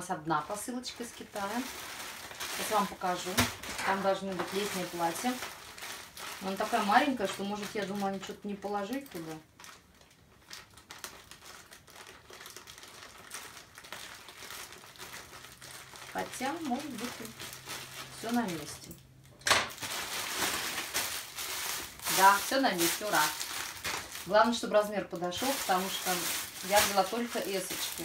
нас одна посылочка из Китая. Сейчас вам покажу. Там должны быть летние платья. Она такая маленькая, что, может, я думаю, они что-то не положить туда. Хотя, может быть, все на месте. Да, все на месте, ура. Главное, чтобы размер подошел, потому что я взяла только эсочки.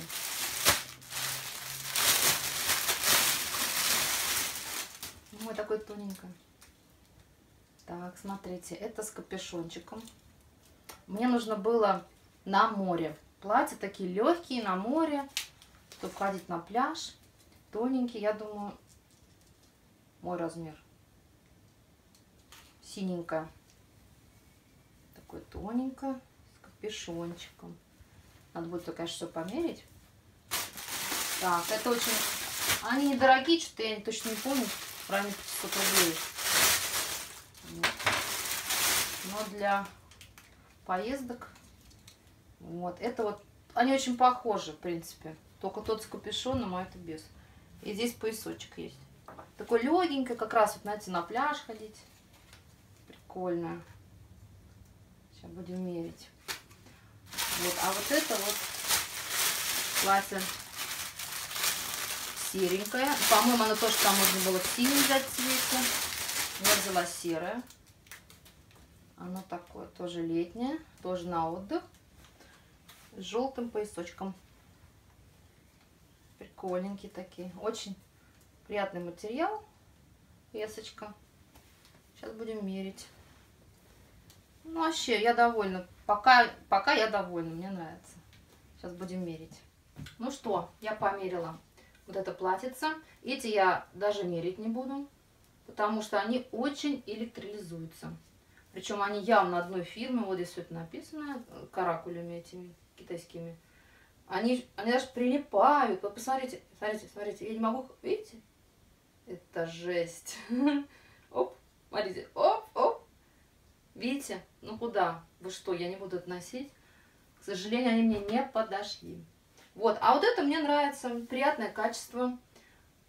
Ой, такой тоненький. Так, смотрите, это с капюшончиком. Мне нужно было на море. Платья такие легкие на море, чтобы ходить на пляж. Тоненький, я думаю, мой размер. Синенькая. Такой тоненько, с капюшончиком. Надо будет, конечно, все померить. Так, это очень... Они недорогие, что-то я точно не помню. В районе 500 рублей. Но для поездок... Вот, это вот... Они очень похожи, в принципе. Только тот с капюшоном, а это без. И здесь поясочек есть. Такой легенький, как раз, вот, знаете, на пляж ходить. Прикольно. Сейчас будем мерить. Вот, а вот это вот платье серенькое. По-моему, оно тоже там можно было в синем взять цвете. Я взяла серое. Оно такое тоже летнее, тоже на отдых. С желтым поясочком. Прикольненькие такие. Очень приятный материал. Весочка. Сейчас будем мерить. Ну, вообще, я довольна. Пока, пока я довольна, мне нравится. Сейчас будем мерить. Ну что, я померила вот это платьице. Эти я даже мерить не буду, потому что они очень электролизуются. Причем они явно одной фирмы, вот здесь все это написано, каракулями этими китайскими. Они, они даже прилипают. Вот посмотрите, смотрите, смотрите, я не могу, видите? Это жесть. Видите? Ну куда? Вы что, я не буду это носить? К сожалению, они мне не подошли. Вот, а вот это мне нравится, приятное качество.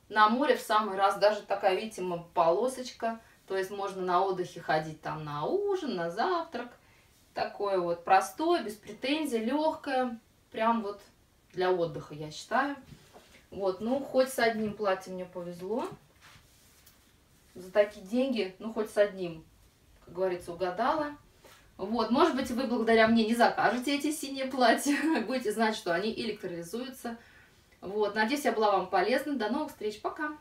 На море в самый раз, даже такая, видите, полосочка. То есть можно на отдыхе ходить там на ужин, на завтрак. Такое вот простое, без претензий, легкое. Прям вот для отдыха, я считаю. Вот, ну, хоть с одним платьем мне повезло. За такие деньги, ну, хоть с одним, как говорится, угадала. Вот, может быть, вы благодаря мне не закажете эти синие платья, будете знать, что они электролизуются. Вот, надеюсь, я была вам полезна. До новых встреч, пока!